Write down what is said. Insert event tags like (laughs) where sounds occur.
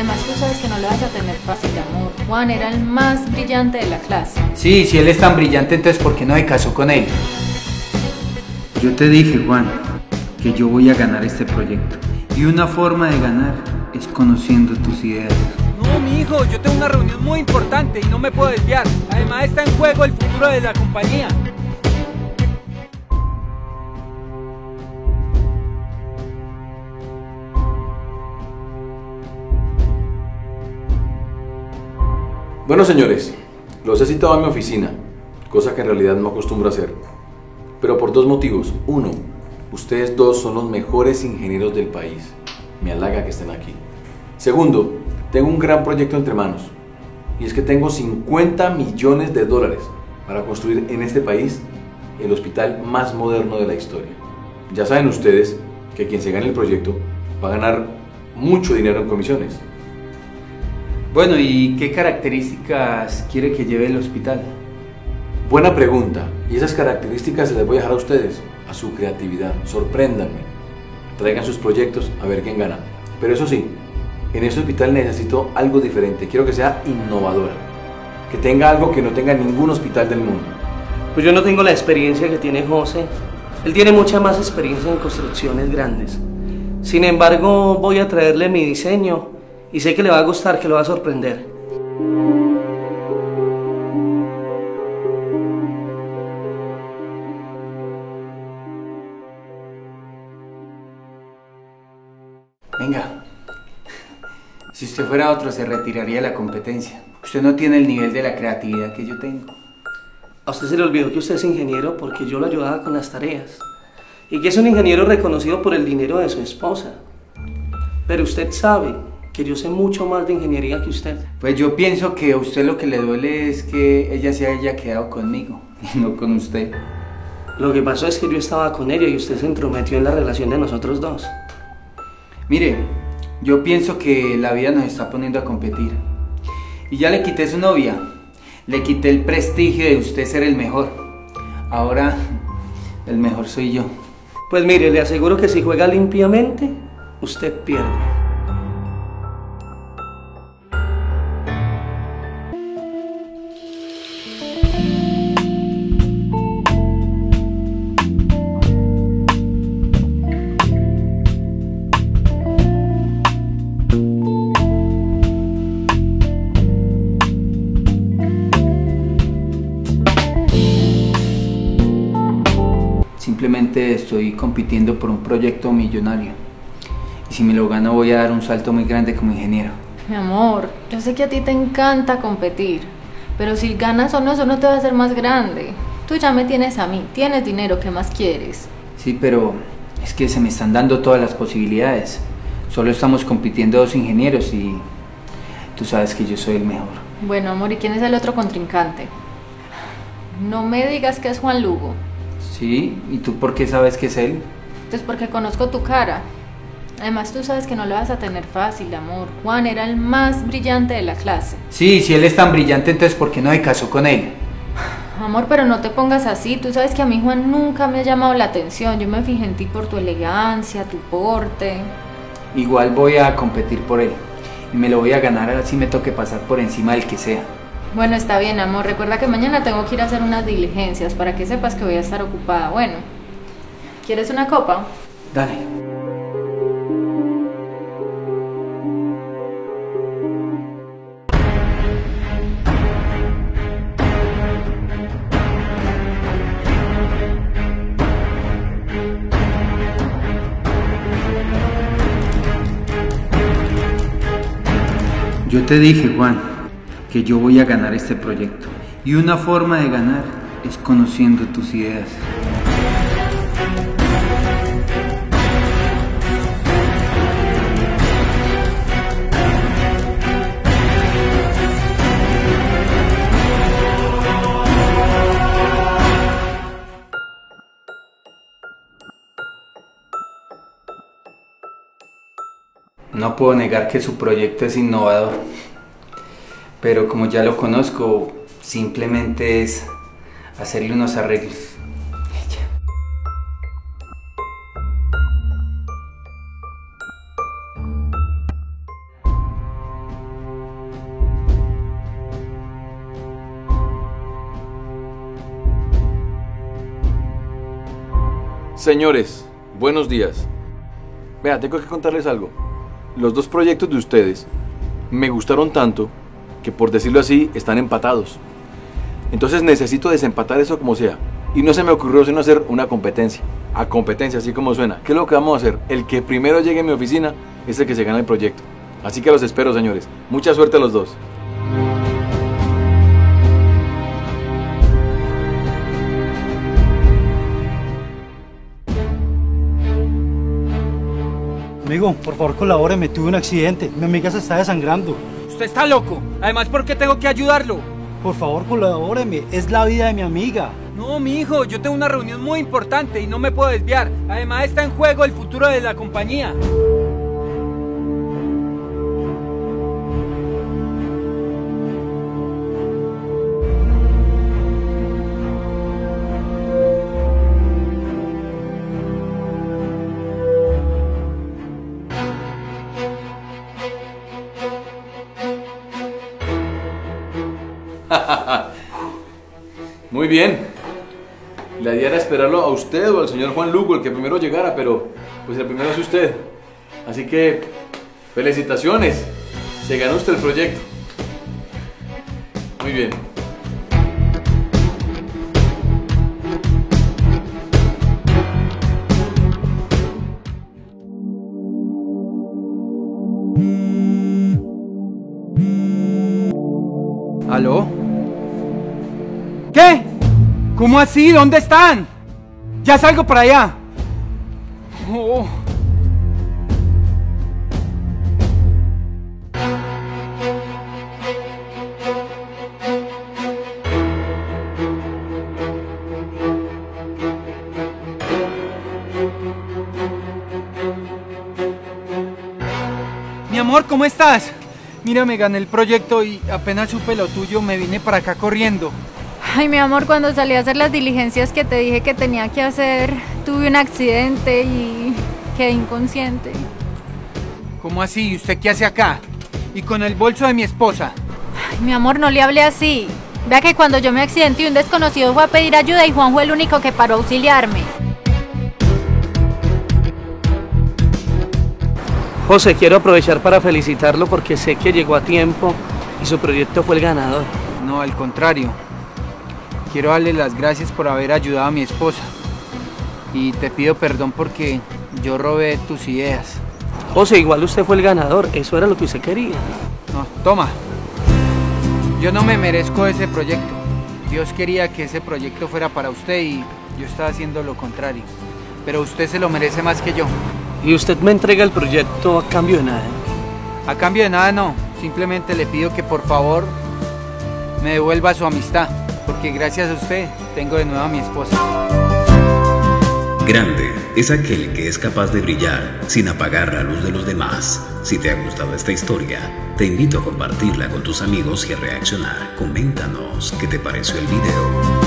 Además tú sabes que no le vas a tener fácil, amor. Juan era el más brillante de la clase. Sí, si él es tan brillante, entonces ¿por qué no se casó con él? Yo te dije, Juan, que yo voy a ganar este proyecto. Y una forma de ganar es conociendo tus ideas. No, mi hijo, yo tengo una reunión muy importante y no me puedo desviar. Además está en juego el futuro de la compañía. Bueno, señores, los he citado a mi oficina, cosa que en realidad no acostumbro a hacer. Pero por dos motivos. Uno, ustedes dos son los mejores ingenieros del país. Me halaga que estén aquí. Segundo, tengo un gran proyecto entre manos. Y es que tengo 50 millones de dólares para construir en este país el hospital más moderno de la historia. Ya saben ustedes que quien se gane el proyecto va a ganar mucho dinero en comisiones. Bueno, ¿y qué características quiere que lleve el hospital? Buena pregunta. Y esas características se las voy a dejar a ustedes, a su creatividad. Sorpréndanme. Traigan sus proyectos a ver quién gana. Pero eso sí, en este hospital necesito algo diferente. Quiero que sea innovadora. Que tenga algo que no tenga ningún hospital del mundo. Pues yo no tengo la experiencia que tiene José. Él tiene mucha más experiencia en construcciones grandes. Sin embargo, voy a traerle mi diseño y sé que le va a gustar, que lo va a sorprender. Venga, si usted fuera otro se retiraría de la competencia. Usted no tiene el nivel de la creatividad que yo tengo. A usted se le olvidó que usted es ingeniero porque yo lo ayudaba con las tareas. Y que es un ingeniero reconocido por el dinero de su esposa. Pero usted sabe que yo sé mucho más de ingeniería que usted. Pues yo pienso que a usted lo que le duele es que ella se haya quedado conmigo (laughs) y no con usted. Lo que pasó es que yo estaba con ella y usted se entrometió en la relación de nosotros dos. Mire, yo pienso que la vida nos está poniendo a competir. Y ya le quité su novia. Le quité el prestigio de usted ser el mejor. Ahora, el mejor soy yo. Pues mire, le aseguro que si juega limpiamente, usted pierde. Estoy compitiendo por un proyecto millonario. Y si me lo gano voy a dar un salto muy grande como ingeniero. Mi amor, yo sé que a ti te encanta competir, pero si ganas o no, eso no te va a hacer más grande. Tú ya me tienes a mí, tienes dinero, ¿qué más quieres? Sí, pero es que se me están dando todas las posibilidades. Solo estamos compitiendo dos ingenieros y tú sabes que yo soy el mejor. Bueno, amor, ¿y quién es el otro contrincante? No me digas que es Juan Lugo. Sí, ¿y tú por qué sabes que es él? Pues porque conozco tu cara. Además tú sabes que no lo vas a tener fácil, amor. Juan era el más brillante de la clase. Sí, si él es tan brillante, entonces ¿por qué no se casó con él? Amor, pero no te pongas así. Tú sabes que a mí Juan nunca me ha llamado la atención. Yo me fijé en ti por tu elegancia, tu porte. Igual voy a competir por él. Y me lo voy a ganar así me toque pasar por encima del que sea. Bueno, está bien, amor. Recuerda que mañana tengo que ir a hacer unas diligencias para que sepas que voy a estar ocupada. Bueno, ¿quieres una copa? Dale. Yo te dije, Juan, que yo voy a ganar este proyecto. Y una forma de ganar es conociendo tus ideas. No puedo negar que su proyecto es innovador, pero como ya lo conozco, simplemente es hacerle unos arreglos. Señores, buenos días. Vea, tengo que contarles algo. Los dos proyectos de ustedes me gustaron tanto que por decirlo así están empatados. Entonces necesito desempatar eso como sea. Y no se me ocurrió sino hacer una competencia. A competencia, así como suena. ¿Qué es lo que vamos a hacer? El que primero llegue a mi oficina es el que se gana el proyecto. Así que los espero, señores. Mucha suerte a los dos. Amigo, por favor colabóreme, tuve un accidente. Mi amiga se está desangrando. Usted está loco. Además, ¿por qué tengo que ayudarlo? Por favor colabóreme, es la vida de mi amiga. No, mi hijo, yo tengo una reunión muy importante y no me puedo desviar. Además, está en juego el futuro de la compañía. Bien. La idea era esperarlo a usted o al señor Juan Lugo, el que primero llegara, pero pues el primero es usted. Así que, felicitaciones. Se ganó usted el proyecto. Muy bien. ¿Aló? ¿Qué? ¿Cómo así? ¿Dónde están? Ya salgo para allá. Oh. Mi amor, ¿cómo estás? Mira, me gané el proyecto y apenas supe lo tuyo, me vine para acá corriendo. Ay, mi amor, cuando salí a hacer las diligencias que te dije que tenía que hacer, tuve un accidente y quedé inconsciente. ¿Cómo así? ¿Y usted qué hace acá? Y con el bolso de mi esposa. Ay, mi amor, no le hablé así. Vea que cuando yo me accidenté, un desconocido fue a pedir ayuda y Juan fue el único que paró a auxiliarme. José, quiero aprovechar para felicitarlo porque sé que llegó a tiempo y su proyecto fue el ganador. No, al contrario. Quiero darle las gracias por haber ayudado a mi esposa. Y te pido perdón porque yo robé tus ideas. José, igual usted fue el ganador, eso era lo que usted quería. No, toma. Yo no me merezco ese proyecto. Dios quería que ese proyecto fuera para usted y yo estaba haciendo lo contrario. Pero usted se lo merece más que yo. Y usted me entrega el proyecto a cambio de nada. A cambio de nada no. Simplemente le pido que por favor me devuelva su amistad. Porque gracias a usted tengo de nuevo a mi esposa. Grande es aquel que es capaz de brillar sin apagar la luz de los demás. Si te ha gustado esta historia, te invito a compartirla con tus amigos y a reaccionar. Coméntanos qué te pareció el video.